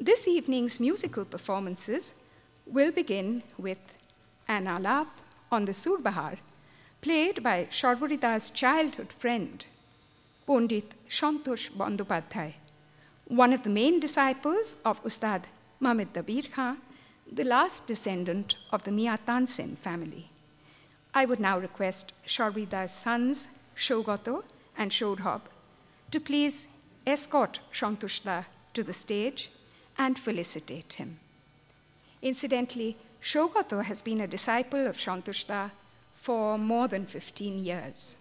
This evening's musical performances will begin with an alap on the Surbahar, played by Sharbarida's childhood friend, Pandit Santosh Bandyopadhyay, one of the main disciples of Ustad Mohammad Dabir Khan, the last descendant of the Mia Tansen family. I would now request Sharbarida's sons, Shogato and Shodhob, to please escort Santoshda to the stage and felicitate him. Incidentally, Shogato has been a disciple of Santoshda for more than 15 years.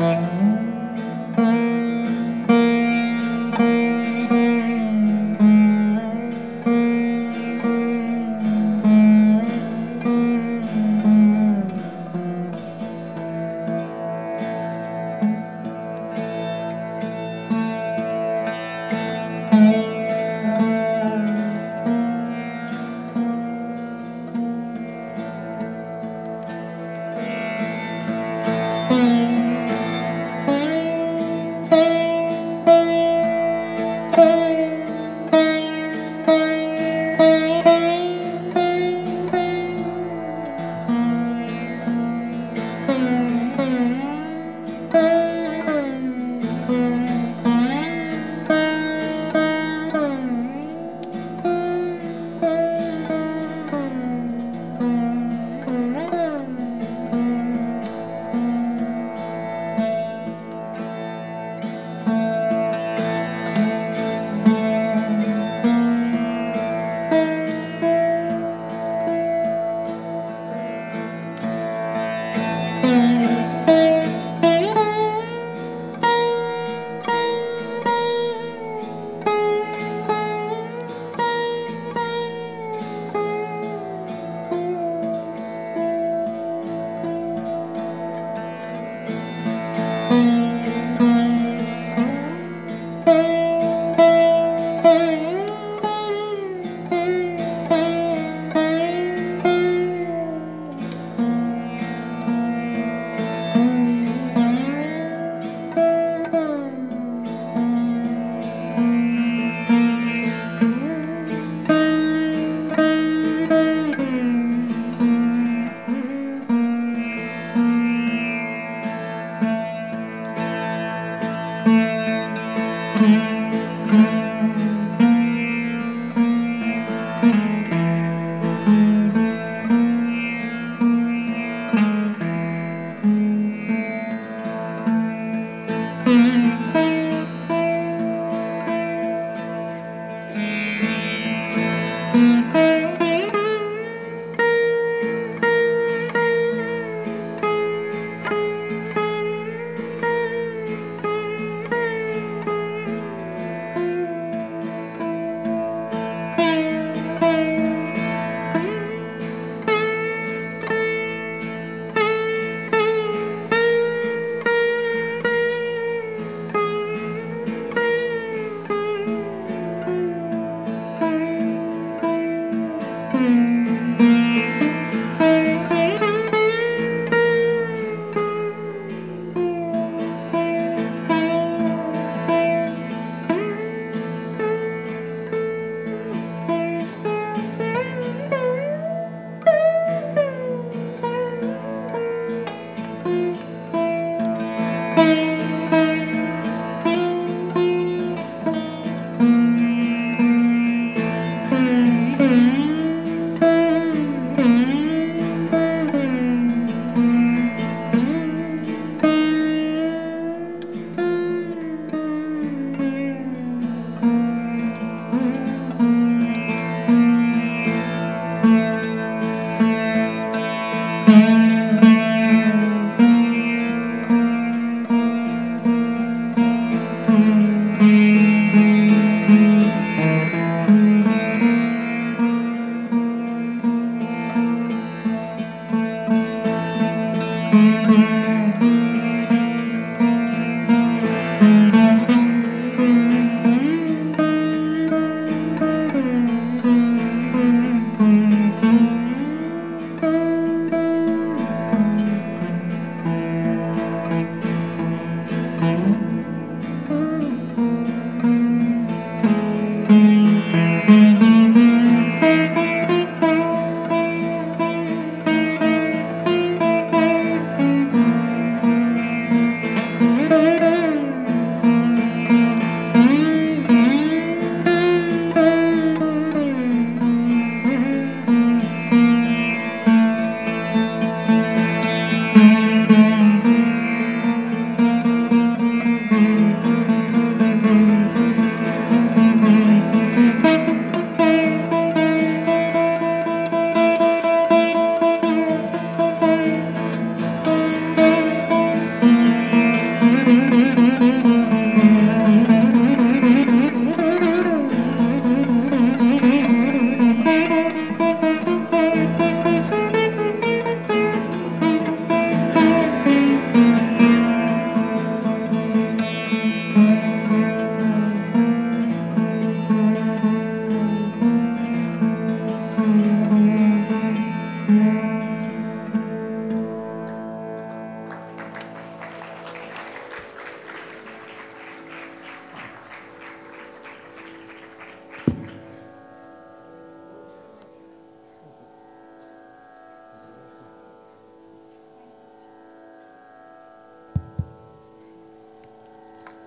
Mm-hmm.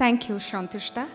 Thank you, Santoshda.